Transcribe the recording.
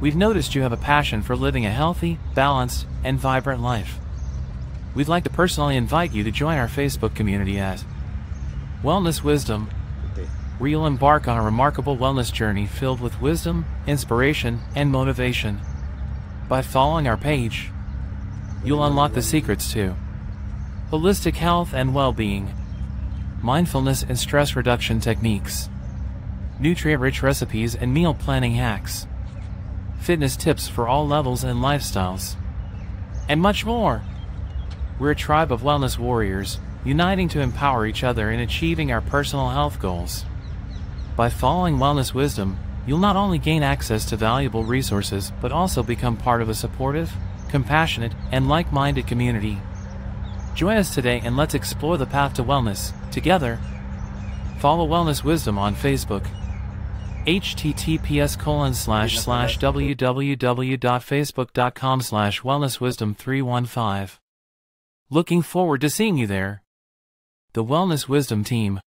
We've noticed you have a passion for living a healthy, balanced, and vibrant life. We'd like to personally invite you to join our Facebook community at Wellness Wisdom, where you'll embark on a remarkable wellness journey filled with wisdom, inspiration, and motivation. By following our page, you'll unlock the secrets to holistic health and well-being, mindfulness and stress reduction techniques, nutrient-rich recipes and meal planning hacks, fitness tips for all levels and lifestyles, and much more. We're a tribe of wellness warriors, uniting to empower each other in achieving our personal health goals. By following Wellness Wisdom, you'll not only gain access to valuable resources, but also become part of a supportive, compassionate, and like-minded community. Join us today and let's explore the path to wellness together. Follow Wellness Wisdom on Facebook. Https colon slash slash www.facebook.com slash wellnesswisdom315. Looking forward to seeing you there. The Wellness Wisdom Team.